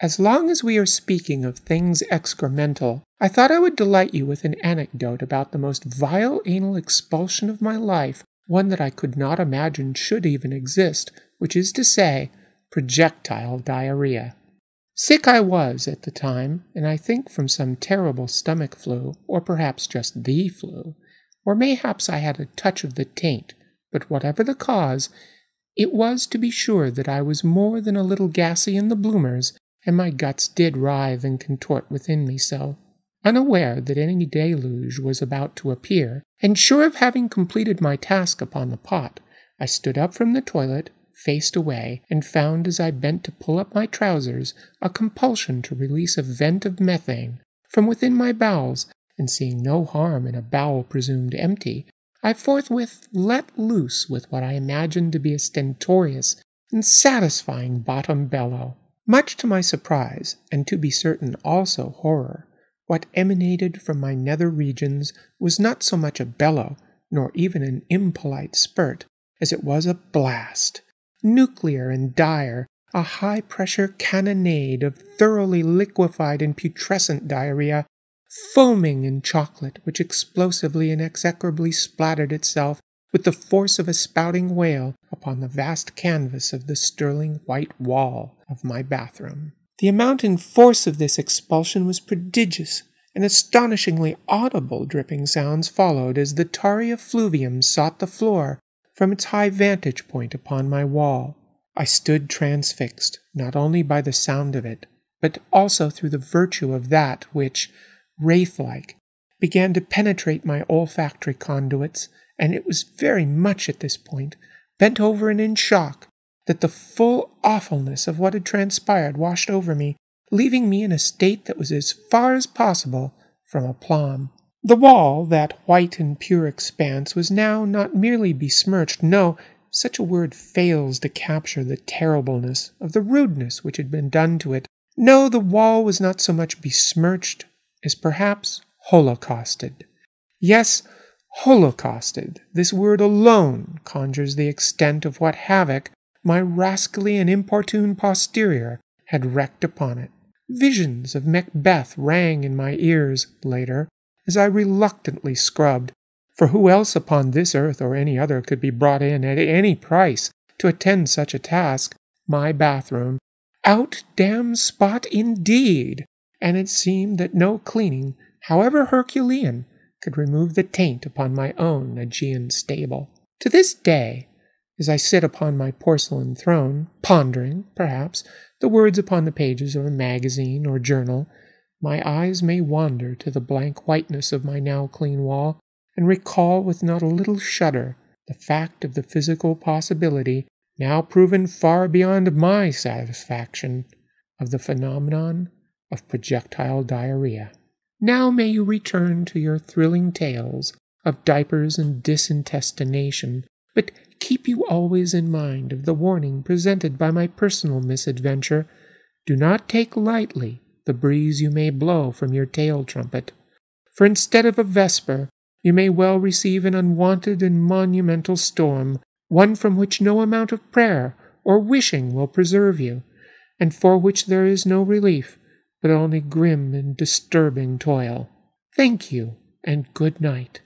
As long as we are speaking of things excremental, I thought I would delight you with an anecdote about the most vile anal expulsion of my life, one that I could not imagine should even exist, which is to say, projectile diarrhea. Sick I was at the time, and I think from some terrible stomach flu, or perhaps just the flu, or mayhaps I had a touch of the taint, but whatever the cause, it was to be sure that I was more than a little gassy in the bloomers, and my guts did writhe and contort within me so. Unaware that any deluge was about to appear, and sure of having completed my task upon the pot, I stood up from the toilet, faced away, and found as I bent to pull up my trousers a compulsion to release a vent of methane from within my bowels, and seeing no harm in a bowel presumed empty, I forthwith let loose with what I imagined to be a stentorious and satisfying bottom bellow. Much to my surprise, and to be certain also horror, what emanated from my nether regions was not so much a bellow, nor even an impolite spurt, as it was a blast, nuclear and dire, a high pressure cannonade of thoroughly liquefied and putrescent diarrhea, foaming in chocolate, which explosively and execrably splattered itself with the force of a spouting whale upon the vast canvas of the sterling white wall of my bathroom. The amount and force of this expulsion was prodigious, and astonishingly audible dripping sounds followed as the tarry effluvium sought the floor from its high vantage point upon my wall. I stood transfixed, not only by the sound of it, but also through the virtue of that which, wraith like, began to penetrate my olfactory conduits, and it was very much at this point, bent over and in shock, that the full awfulness of what had transpired washed over me, leaving me in a state that was as far as possible from aplomb. The wall, that white and pure expanse, was now not merely besmirched, no, such a word fails to capture the terribleness of the rudeness which had been done to it. No, the wall was not so much besmirched as perhaps holocausted. Yes, holocausted. This word alone conjures the extent of what havoc my rascally and importune posterior had wreaked upon it. Visions of Macbeth rang in my ears later, as I reluctantly scrubbed, for who else upon this earth or any other could be brought in at any price to attend such a task? My bathroom. Out damn spot indeed! And it seemed that no cleaning, however Herculean, could remove the taint upon my own Augean stable. To this day, as I sit upon my porcelain throne, pondering, perhaps, the words upon the pages of a magazine or journal, my eyes may wander to the blank whiteness of my now clean wall, and recall with not a little shudder the fact of the physical possibility, now proven far beyond my satisfaction, of the phenomenon of projectile diarrhea. Now may you return to your thrilling tales of diapers and disintestination, but keep you always in mind of the warning presented by my personal misadventure. Do not take lightly the breeze you may blow from your tail trumpet. For instead of a vesper, you may well receive an unwonted and monumental storm, one from which no amount of prayer or wishing will preserve you, and for which there is no relief, but only grim and disturbing toil. Thank you, and good night.